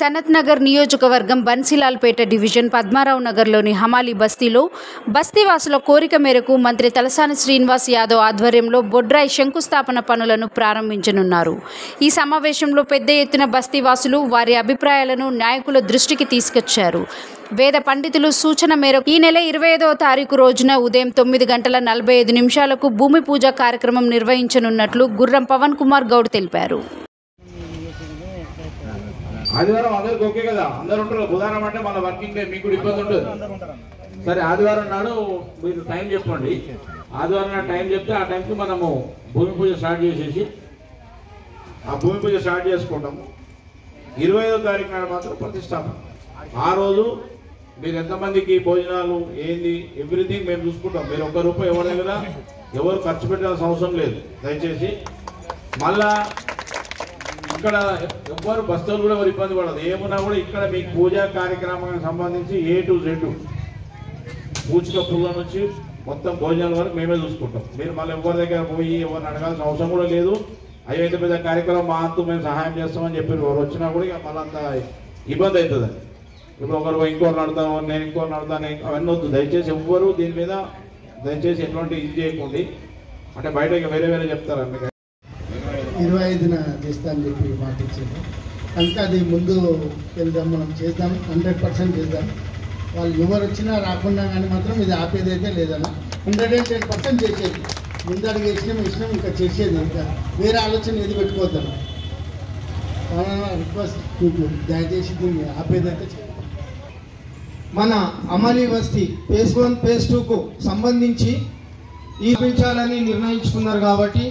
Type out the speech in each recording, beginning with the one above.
సనత్ నగర్ నియోజకవర్గం బన్సీలాల్పేట డివిజన్ పద్మారావు నగర్లోని హమాలి బస్తీలో బస్తీవాసుల కోరిక మేరకు మంత్రి తలసాని శ్రీనివాస్ యాదవ్ ఆధ్వర్యంలో బొడ్రాయి శంకుస్థాపన పనులను ప్రారంభించనున్నారు. ఈ సమావేశంలో పెద్ద ఎత్తున బస్తీవాసులు వారి అభిప్రాయాలను నాయకుల దృష్టికి తీసుకొచ్చారు. వేద పండితులు సూచన మేరకు ఈ నెల ఇరవై ఐదవ తారీఖు రోజున ఉదయం తొమ్మిది గంటల నలభై ఐదు నిమిషాలకు భూమి పూజ కార్యక్రమం నిర్వహించనున్నట్లు గుర్రం పవన్ కుమార్ గౌడ్ తెలిపారు. ఆదివారం అందరికి ఓకే కదా? అందరు ఉంటారు. బుధవారం అంటే మళ్ళీ వర్కింగ్ డే మీకు కూడా ఇబ్బంది ఉంటుంది. సరే ఆదివారం నాడు మీరు టైం చెప్పండి. ఆదివారం నాడు టైం చెప్తే ఆ టైంకి మనము భూమి పూజ స్టార్ట్ చేసేసి ఆ భూమి పూజ స్టార్ట్ చేసుకుంటాము. ఇరవై ఐదో తారీఖు నాడు మాత్రం ప్రతిష్టాపన. ఆ రోజు మీరు ఎంతమందికి భోజనాలు ఏంది ఎవ్రీథింగ్ మేము చూసుకుంటాం. మీరు ఒక్క రూపాయి ఎవరి దగ్గర ఎవరు ఖర్చు పెట్టాల్సిన అవసరం లేదు. దయచేసి మళ్ళా ఇక్కడ ఎవ్వరు బస్తలు కూడా ఎవరు ఇబ్బంది పడదు. ఏమున్నా కూడా ఇక్కడ మీకు పూజా కార్యక్రమానికి సంబంధించి ఏ టు జెడ్ పూచిక పుల్ల నుంచి మొత్తం భోజనాల వరకు మేమే చూసుకుంటాం. మీరు మళ్ళీ ఎవరి దగ్గర పోయి ఎవరిని అడగాల్సిన అవసరం కూడా లేదు. అవి అయితే పెద్ద కార్యక్రమం మా అంతు మేము సహాయం చేస్తామని చెప్పి ఎవరు వచ్చినా కూడా ఇక మళ్ళీ అంత ఇబ్బంది అవుతుంది. ఇప్పుడు ఒకరు ఇంకోరు నడతాను నేను ఇంకోరు నడతాను అవన్నీ వద్దు. దయచేసి ఎవ్వరు దీని మీద దయచేసి ఎటువంటి ఇది చేయకండి. అంటే బయట ఇక వేరే వేరే చెప్తారు అందుకే ఇరవై ఐదున చేస్తానని చెప్పి మాట ఇచ్చారు కనుక అది ముందు వెళ్దాం మనం చేద్దాం హండ్రెడ్ పర్సెంట్ చేద్దాం. వాళ్ళు ఎవరు వచ్చినా రాకుండా కానీ మాత్రం ఇది ఆపేది అయితే లేదన్న. హండ్రెడ్ అండ్ టెన్ పర్సెంట్ చేసేది. ముందడుగు వేసినాం వేసినాం ఇంకా చేసేది ఇంకా వేరే ఆలోచన ఏది పెట్టుకోవద్దాం రిక్వెస్ట్ మీకు దయచేసి దీన్ని ఆపేది అయితే మన అమలీ వస్తీ ఫేస్ వన్ ఫేస్ టూకు సంబంధించి ఈ పెంచాలని నిర్ణయించుకున్నారు కాబట్టి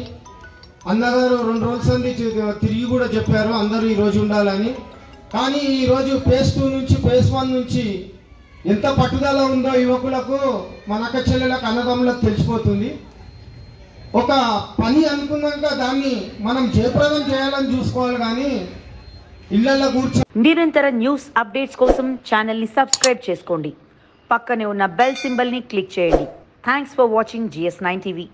అన్నగారు రెండు రోజుల సంది తిరిగి కూడా చెప్పారు అందరూ ఈ రోజు ఉండాలని. కానీ ఈరోజు ఫేస్ టూ నుంచి ఫేస్ వన్ నుంచి ఎంత పట్టుదల ఉందో యువకులకు మన అక్క చెల్లెలకు అన్నదమ్ములకు తెలిసిపోతుంది. ఒక పని అనుకున్నాక దాన్ని మనం జయప్రదం చేయాలని చూసుకోవాలి కానీ ఇళ్ళలో కూర్చో నిరంతర న్యూస్ అప్డేట్స్ కోసం ఛానల్ని సబ్స్క్రైబ్ చేసుకోండి. పక్కనే ఉన్న బెల్ సింబల్ని క్లిక్ చేయండి. Thanks for watching GS nine TV